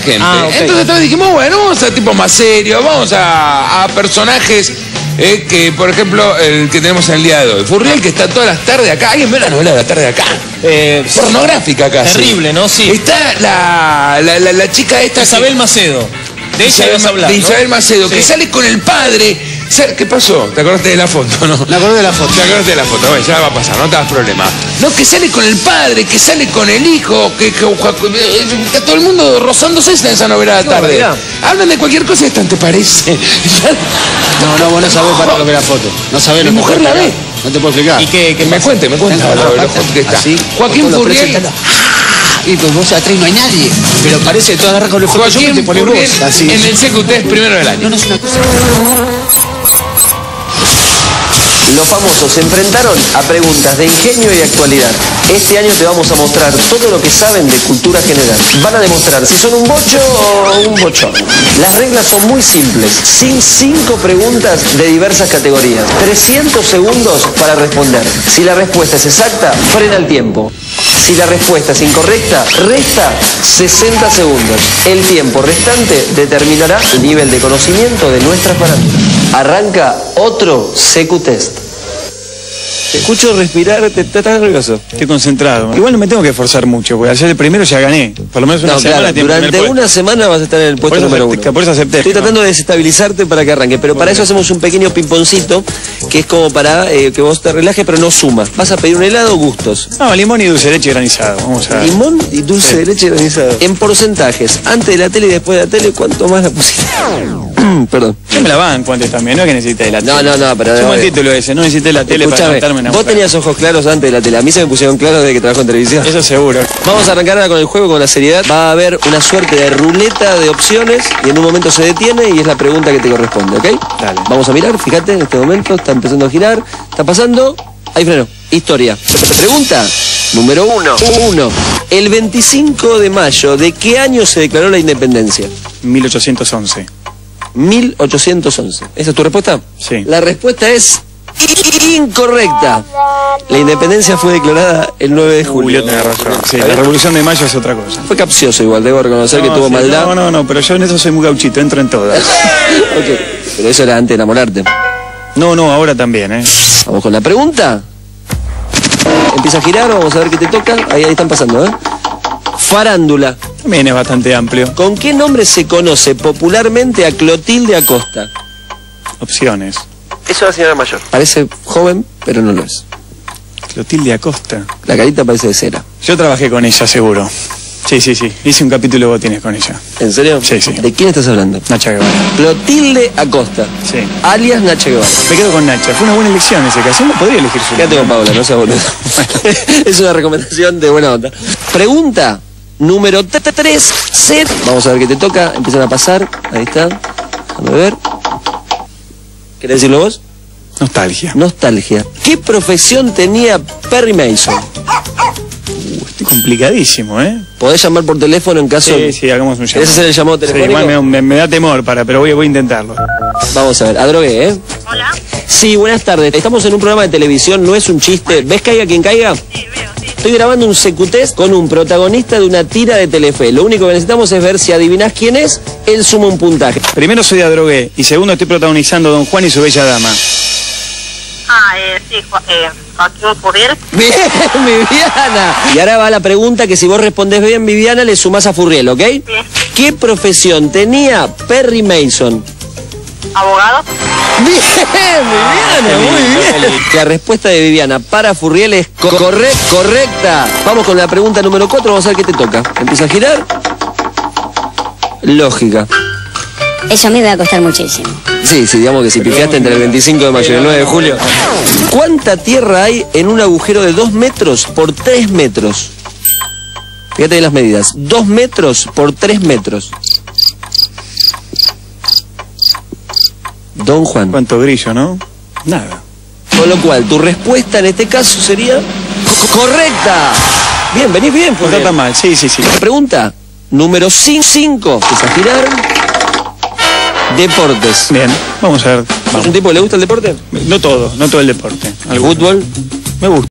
gente. Ah. Entonces dijimos, bueno, vamos a tipo más serio, vamos a, a personajes eh, que, por ejemplo, el que tenemos en el día de hoy. Furriel, que está todas las tardes acá. ¿Alguien ve la novela de la tarde acá? Eh, Pornográfica casi. Terrible, ¿no? Sí. Está la, la, la- la chica esta. que- Isabel Macedo. De ella Isabel ibas a hablar. de ¿no? Isabel Macedo, que sale con el padre. ¿Qué pasó? ¿Te acordaste de la foto, no? Me acordé de la foto. Te acordaste de la foto, bueno, ya va a pasar, no te das problema. No, que sale con el padre, que sale con el hijo, que, que- eh, está todo el mundo rozándose en esa novela de la tarde. Hablan de cualquier cosa y están, ¿te parece? No, no, vos no sabés para lo que la foto. No sabés Mi lo que mujer la ve. No te puedo explicar. ¿Y qué, qué me cuente, me cuente Joaquín Furriel. Y pues vos atrás no hay nadie. Pero parece todo agarra con el. Joaquín te pones vos. Así. en el CQT es primero del año. No, no es una cosa. Los famosos se enfrentaron a preguntas de ingenio y actualidad. Este año te vamos a mostrar todo lo que saben de cultura general. Van a demostrar si son un bocho o un bochón. Las reglas son muy simples. Sin cinco preguntas de diversas categorías. 300 segundos para responder. Si la respuesta es exacta, frena el tiempo. Si la respuesta es incorrecta, resta 60 segundos. El tiempo restante determinará el nivel de conocimiento de nuestras parándolas. Arranca otro CQ Test. Te escucho respirar, te, estás nervioso. Estoy concentrado. Igual no me tengo que esforzar mucho, porque al ser el primero ya gané. Por lo menos una No, semana claro, durante una semana vas a estar en el puesto Por eso número acepté- uno. por eso acepté. Estoy tratando de desestabilizarte para que arranque, pero para eso hacemos un pequeño pimponcito, que es como para eh, que vos te relajes, pero no sumas. Vas a pedir un helado, gustos. No, limón y dulce de leche granizado. Vamos a. Limón y dulce de leche granizado. En porcentajes, antes de la tele y después de la tele, ¿cuánto más la pusiste? Perdón. Yo me la banco antes también, no es que necesite la tele. No, no, no, pero... Es un buen título ese, no necesité la tele para una vos mujer. tenías ojos claros antes de la tele. A mí se me pusieron claros desde que trabajo en televisión. Eso seguro. Vamos a arrancar ahora con el juego, con la seriedad. Va a haber una suerte de ruleta de opciones y en un momento se detiene y es la pregunta que te corresponde, ¿ok? Dale. Vamos a mirar, fíjate, en este momento está empezando a girar, está pasando. Ahí freno. Historia. Pregunta número uno. Uno. El 25 de mayo, ¿de qué año se declaró la independencia? 1811. 1811. ¿Esa es tu respuesta? Sí. La respuesta es incorrecta. La independencia fue declarada el 9 de julio. Julio razón. Sí, ¿Está la revolución de mayo es otra cosa. Fue capcioso igual, debo reconocer que No, tuvo sí, maldad. No, no, no, pero yo en eso soy muy gauchito, entro en todas. Ok, pero eso era antes de enamorarte. No, no, ahora también, ¿eh? Vamos con la pregunta. Empieza a girar, vamos a ver qué te toca. Ahí, ahí están pasando, ¿eh? Farándula. También es bastante amplio. ¿Con qué nombre se conoce popularmente a Clotilde Acosta? Opciones. Es una señora mayor. Parece joven, pero no lo es. Clotilde Acosta. La carita parece de cera. Yo trabajé con ella, seguro. Sí, sí, sí. Hice un capítulo de botines con ella. ¿En serio? Sí, sí. ¿De quién estás hablando? Nacha Guevara. Clotilde Acosta. Sí. Alias Nacha Guevara. Me quedo con Nacha. Fue una buena elección ese caso. No podría elegir su Quédate con Paula, no seas boludo. es una recomendación de buena onda. Pregunta número 3. Set. Vamos a ver qué te toca. Empiezan a pasar. Ahí está. Déjame ver. ¿Querés decirlo vos? Nostalgia. Nostalgia. ¿Qué profesión tenía Perry Mason? Uh, estoy complicadísimo, ¿eh? Podés llamar por teléfono en caso... Sí, sí, hagamos un llamado. ¿Querés hacer el llamado Sí, telefónico? igual me, me- me da temor, para, pero voy, voy a intentarlo. Vamos a ver, a drogué, ¿eh? Hola. Sí, buenas tardes. Estamos en un programa de televisión, no es un chiste. ¿Ves caiga quien caiga? Sí, veo, sí. Estoy grabando un secutest con un protagonista de una tira de Telefe. Lo único que necesitamos es ver si adivinás quién es, él suma un puntaje. Primero soy Adrogué y segundo estoy protagonizando Don Juan y su bella dama. Ah, eh, sí, Jo- eh, Joaquín Furriel. Bien, Viviana. Y ahora va la pregunta que si vos respondés bien, Viviana, le sumás a Furriel, ¿ok? Bien. ¿Qué profesión tenía Perry Mason? Abogado. Bien, Viviana, muy bien. La respuesta de Viviana para Furriel es co- corre- correcta. Vamos con la pregunta número 4, vamos a ver qué te toca. Empieza a girar. Lógica. Eso me va a costar muchísimo. Sí, sí, digamos que si pifiaste entre el 25 de mayo y el 9 de julio. ¿Cuánta tierra hay en un agujero de 2 metros por 3 metros? Fíjate en las medidas. 2 metros por 3 metros. Don Juan. ¿Cuánto brillo, no? Nada. Con lo cual, tu respuesta en este caso sería co- correcta. Bien, venís bien, No Furriel. está tan mal, sí, sí, sí. Pregunta número 5. Empieza a girar. Deportes. Bien, vamos a ver. ¿Es un tipo que le gusta el deporte? No todo, no todo el deporte. ¿El Alguno. fútbol? Me gusta.